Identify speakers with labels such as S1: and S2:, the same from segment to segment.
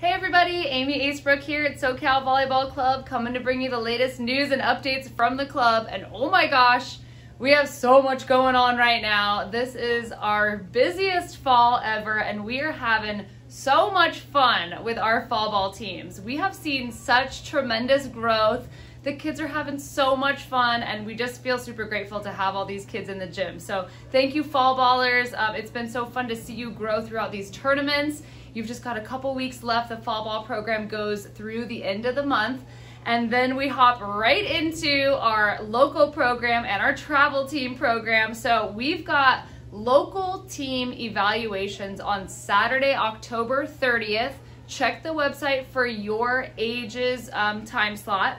S1: Hey everybody, Amy Acebrook here at SoCal Volleyball Club coming to bring you the latest news and updates from the club. And oh my gosh, we have so much going on right now. This is our busiest fall ever and we are having so much fun with our fall ball teams. We have seen such tremendous growth. The kids are having so much fun and we just feel super grateful to have all these kids in the gym. So thank you fall ballers. Um, it's been so fun to see you grow throughout these tournaments. You've just got a couple weeks left. The fall ball program goes through the end of the month. And then we hop right into our local program and our travel team program. So we've got local team evaluations on Saturday, October 30th. Check the website for your ages um, time slot.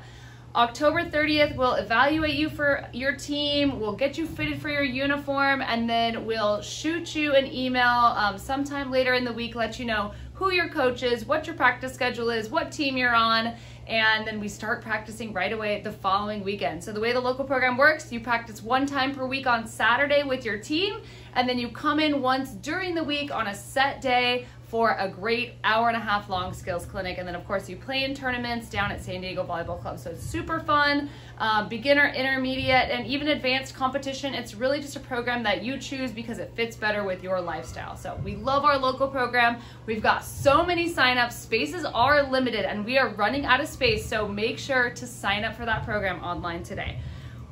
S1: October 30th, we'll evaluate you for your team, we'll get you fitted for your uniform, and then we'll shoot you an email um, sometime later in the week, let you know who your coach is, what your practice schedule is, what team you're on, and then we start practicing right away the following weekend. So the way the local program works, you practice one time per week on Saturday with your team, and then you come in once during the week on a set day for a great hour and a half long skills clinic. And then of course you play in tournaments down at San Diego Volleyball Club. So it's super fun, um, beginner, intermediate, and even advanced competition. It's really just a program that you choose because it fits better with your lifestyle. So we love our local program. We've got so many signups. Spaces are limited and we are running out of space. So make sure to sign up for that program online today.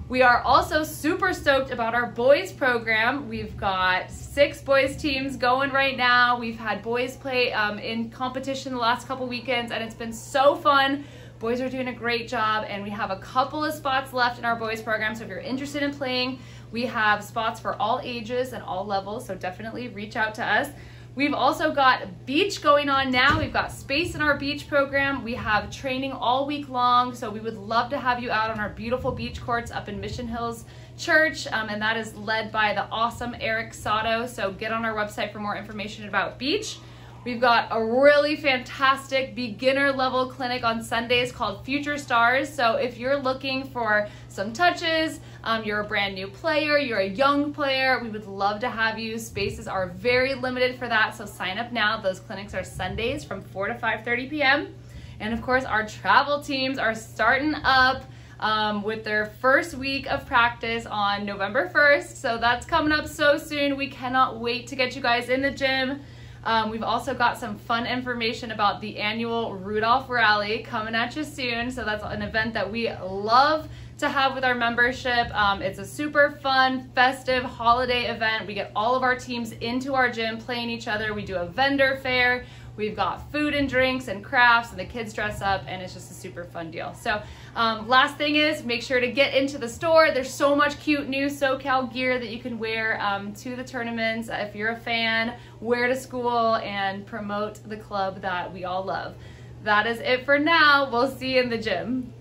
S1: We are also super stoked about our boys program. We've got six boys teams going right now. We've had boys play um, in competition the last couple weekends and it's been so fun. Boys are doing a great job and we have a couple of spots left in our boys program. So if you're interested in playing, we have spots for all ages and all levels. So definitely reach out to us. We've also got beach going on now. We've got space in our beach program. We have training all week long. So we would love to have you out on our beautiful beach courts up in Mission Hills Church. Um, and that is led by the awesome Eric Sato. So get on our website for more information about beach. We've got a really fantastic beginner level clinic on Sundays called Future Stars. So if you're looking for some touches, um, you're a brand new player, you're a young player, we would love to have you. Spaces are very limited for that, so sign up now. Those clinics are Sundays from 4 to 5.30 p.m. And of course, our travel teams are starting up um, with their first week of practice on November 1st. So that's coming up so soon. We cannot wait to get you guys in the gym. Um, we've also got some fun information about the annual Rudolph Rally coming at you soon. So that's an event that we love to have with our membership. Um, it's a super fun, festive holiday event. We get all of our teams into our gym playing each other. We do a vendor fair. We've got food and drinks and crafts and the kids dress up and it's just a super fun deal. So um, last thing is make sure to get into the store. There's so much cute new SoCal gear that you can wear um, to the tournaments. If you're a fan, wear to school and promote the club that we all love. That is it for now. We'll see you in the gym.